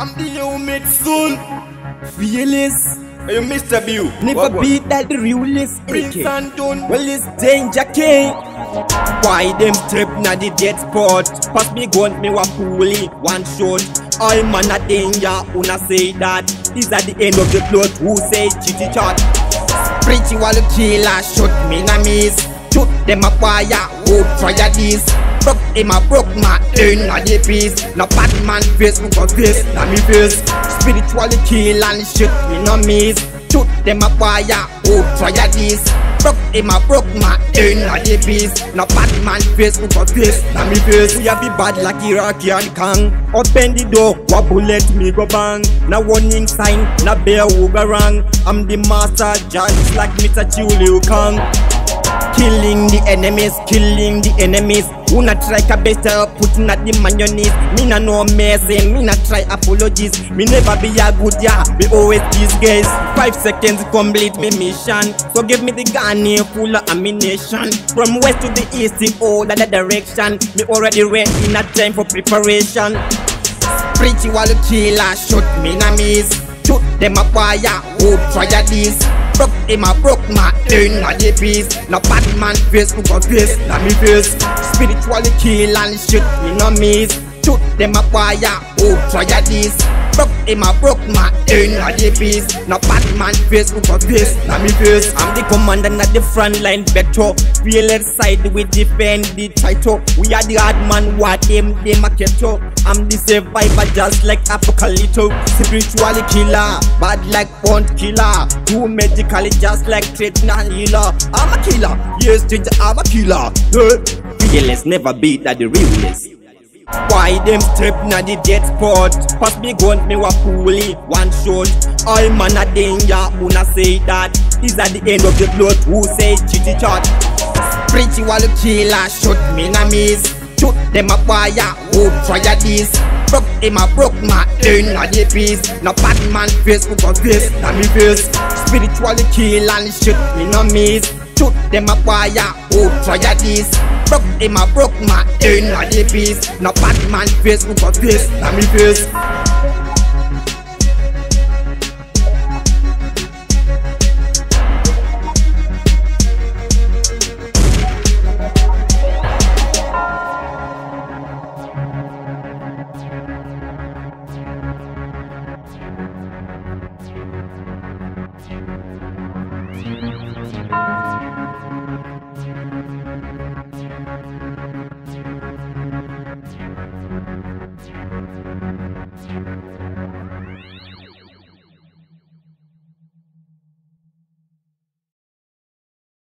I'm the helmet soon. Fearless. Hey, you Mr. Bew. Never What, what? beat that the realest Prince AK. and Dun. Well, it's Danger King. Why them trip na the dead spot? Pass me gun, me wa fully one shot. I'm man a danger, una say that. These are the end of the plot. Who say chitty chat? Spiritual killer, shoot me na miss. Shoot them a fire, who try a this. Broke him a broke my turn a the piece. No bad man face, me got face, na me face. Spiritual kill and shoot me no miss. Shoot them a fire, oh, who try this. Broke him a broke my turn a the piece. No bad man face, me got face, na me face. We a be bad like Iraqi and Kang. Open the door, what bullet me go bang. Na warning sign, na bear who go wrong. I'm the master, just like Mr. Julio Kang. Killing the enemies, killing the enemies. Who not try a better putting at the mayonnaise. Me na no mercy, me na try apologies. Me never be a good yeah, me always disguise. Five seconds complete me mission. So give me the gun here full of ammunition. From west to the east in all other direction. Me already ready in a time for preparation. Pretty Spiritual killer shoot me na miss Shoot them a fire, who try this Broke him a broke my turn a the piece No bad man face, who got face, na me face. Spiritual kill and shoot me no miss. Shoot them a fire, who oh, try this Broke him a broke my turn a the piece No bad man face, who got face, na me face. I'm the commander at the front line vector Fearless side we defend the title. We are the hard man, what them, them a keto. I'm the survivor just like Apocalypto. Spiritually killer, bad like Bond killer. Too medically just like Tretna healer. I'm a killer, yes I'm a killer. Hey. Fearless never beat that the realest why them strip na the dead spot? Pass me gun, me wa fully one shot. All man a danger, una say that. These are the end of the plot. Who say chitty chat? Spiritual killer, shoot me na miss. Shoot them a fire, who try this. Broke him a broke my turn a the piece. No bad man face, who got face, na me face. Spiritual kill and shoot me no miss. Shoot them a fire, who try this. broke, in my broke my in my face. Now Batman face, who got face, let me face.